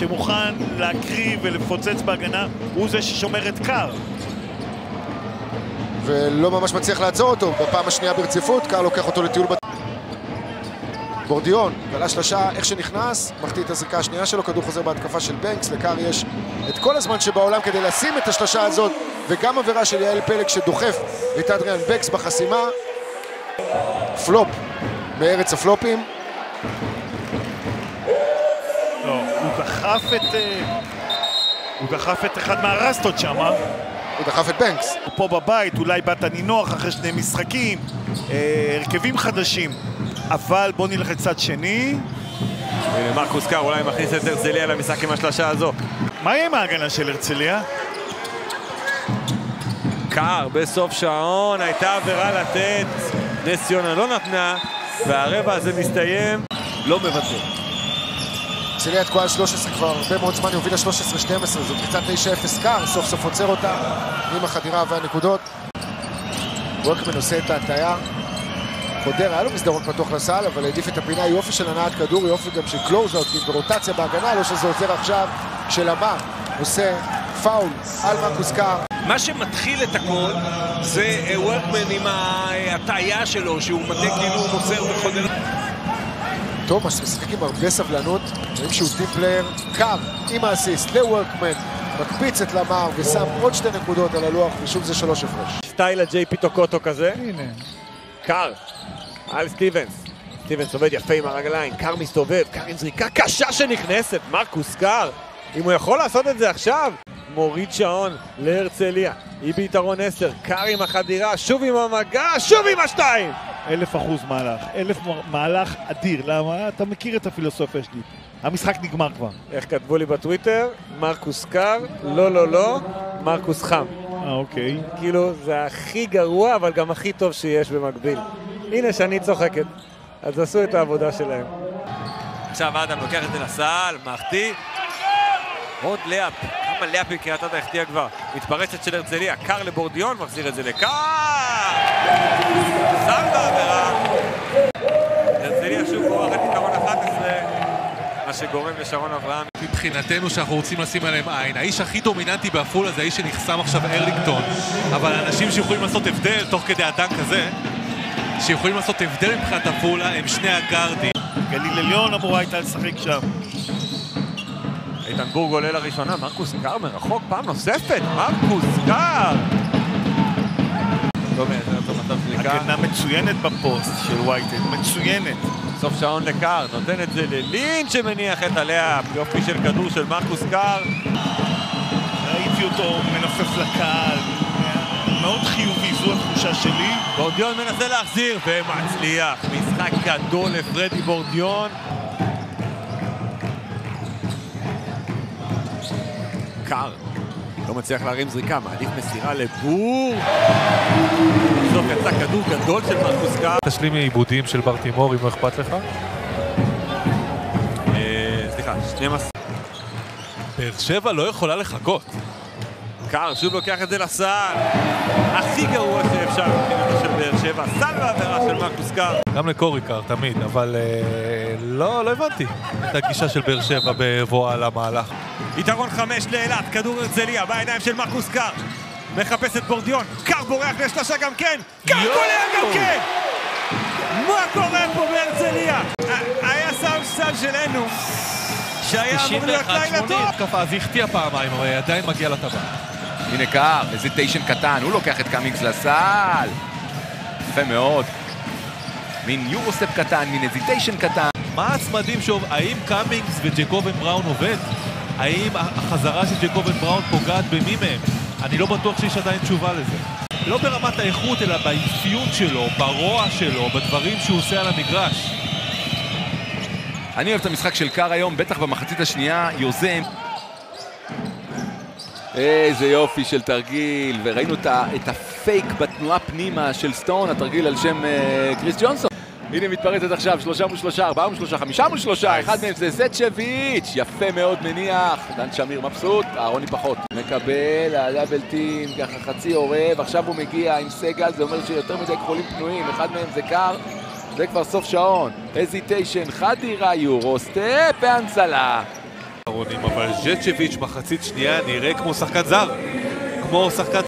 שמוכן להקריב ולפוצץ בהגנה, הוא זה ששומר את קר. ולא ממש מצליח לעצור אותו בפעם השנייה ברציפות, קר לוקח אותו לטיול בת... בורדיון, גלה שלושה, איך שנכנס, מחטיא את הזריקה השנייה שלו, כדור חוזר בהתקפה של בנקס, לקר יש את כל הזמן שבעולם כדי לשים את השלושה הזאת, וגם עבירה של יעל פלג שדוחף את אדריאן בקס בחסימה. פלופ מארץ הפלופים. דחף את... אה, הוא דחף את אחד מהרסטות שמה. הוא דחף את בנקס. הוא פה בבית, אולי באת נינוח אחרי שני משחקים, אה, הרכבים חדשים. אבל בוא נלך לצד שני. הנה מרקוס קאר אולי מכניס את הרצליה למשחק עם השלושה הזו. מה יהיה עם ההגנה של הרצליה? קאר בסוף שעון, הייתה עבירה לתת, נס ציונה לא נתנה, והרבע הזה מסתיים, לא מוותר. הרצליה תקועה על 13 כבר הרבה מאוד זמן, היא הובילה 13-12, זאת ריצת 9-0, קאר, סוף סוף עוצר אותה עם החדירה והנקודות. וורקמן עושה את ההטעיה. חודר, היה לו מסדרון פתוח לסל, אבל העדיף את הפינה, יופי של הנעת כדור, יופי גם של closeout, ורוטציה בהגנה, לא שזה עוזר עכשיו, כשלמה עושה פאול על מרקוס קאר. מה שמתחיל את הכל זה אה, וורקמן עם ההטעיה שלו, שהוא מטעה כאילו הוא מוסר וחודר. תומאס משחק עם הרבה סבלנות, רואים שהוא team player, קאר עם האסיסט לוורקמן, מקפיץ את למר ושם עוד שתי נקודות על הלוח, ושוב זה שלוש הפרש. סטייל הג'יי פי טוקוטו כזה. הנה. קאר, על סטיבנס. סטיבנס עובד יפה עם הרגליים, קאר מסתובב, קאר עם זריקה קשה שנכנסת, מרקוס קאר. אם הוא יכול לעשות את זה עכשיו, מוריד שעון להרצליה. היא ביתרון 10, קאר עם החדירה, שוב עם המגע, שוב עם השתיים! אלף אחוז מהלך, אלף מהלך אדיר, למה? אתה מכיר את הפילוסופיה שלי. המשחק נגמר כבר. איך כתבו לי בטוויטר? מרקוס קאר, לא לא לא, מרקוס חם. אה, אוקיי. כאילו, זה הכי גרוע, אבל גם הכי טוב שיש במקביל. הנה שאני צוחקת. אז עשו את העבודה שלהם. עכשיו אדם לוקח את זה לסל, מחטיא. עוד לאפ, כמה לאפים קריית אתא החטיאה כבר. מתפרצת של הרצליה, קר לבורדיון, מחזיר את זה לקר! שם בעבירה. הרצליה שוב בורחת יתרון 11, מה שגורם לשרון אברהם. מבחינתנו שאנחנו רוצים לשים עליהם עין. האיש הכי דומיננטי בעפולה זה האיש שנחסם עכשיו ארלינגטון. אבל אנשים שיכולים לעשות הבדל תוך כדי הדנק הזה, שיכולים לעשות הבדל מבחינת עפולה, הם שני הגארדים. גליל עליון אמורה הייתה לשחק שם. איתן בורג עולה לראשונה, מרקוס קאר מרחוק פעם נוספת, מרקוס קאר! לא מייצר אותו מצב זריקה, הגנה מצוינת בפוסט של וייטד, מצוינת. סוף שעון לקאר, נותן את זה ללין שמניח את ה layup, יופי של כדור של מרקוס קאר. ראיתי אותו מנופף לקהל, מאוד חיובי, זו התחושה שלי. בורדיון מנסה להחזיר ומצליח, משחק גדול לפרדי בורדיון. קאר, לא מצליח להרים זריקה, מעדיף מסירה לבור. בסוף יצא כדור גדול של מרקוס קאר. תשלים מעיבודים של בר תימור, אם לא אכפת לך. אה, סליחה, 12. באר שבע לא יכולה לחכות. קאר שוב לוקח את זה לסל. הכי גרוע שאפשר שבע. סל בעבירה של מרקוס קאר. גם לקורי קר, תמיד, אבל אה, לא, לא הבנתי את הגישה של באר שבע בבואה למהלך. יתרון חמש לאילת, כדור הרצליה בעיניים של מרקוס קאר. מחפש את בורדיון, קאר בורח לשלושה גם כן! קאר קולע גם כן! מה קורה פה בהרצליה? היה סאונד סל שלנו, שהיה אמור להיות לילה טוב. התקפה, אז החטיא פעמיים, אבל עדיין מגיע לטבעת. הנה קר, איזה טיישן קטן, הוא לוקח את קאמינגס לסל. יפה מאוד. מין יורוסטפ קטן, מין הזיטיישן קטן. מה הצמדים שוב, האם קאמינגס וג'קובן בראון עובד? האם החזרה של ג'קובן בראון פוגעת במי מהם? אני לא בטוח שיש עדיין תשובה לזה. לא ברמת האיכות, אלא באפיון שלו, ברוע שלו, בדברים שהוא עושה על המגרש. אני אוהב את המשחק של קר היום, בטח במחצית השנייה, יוזם. איזה יופי של תרגיל, וראינו את, את הפייק בתנועה פנימה של סטון, התרגיל על שם uh, קריס ג'ונסון. הנה מתפרצת עכשיו, שלושה מול שלושה, ארבעה מול שלושה, חמישה מול שלושה, אחד מהם זה זצ'ביץ', יפה מאוד מניח, דן שמיר מבסוט, אהרוני פחות. מקבל, הדאבל טים, ככה חצי עורב, עכשיו הוא מגיע עם סגל, זה אומר שיותר מדי כחולים פנויים, אחד מהם זה קר, זה כבר סוף שעון. הזיטיישן, חדירה, יורו, סטפ. האחרונים, אבל ז'צ'ביץ' מחצית שנייה נראה כמו שחקן זר. כמו שחקן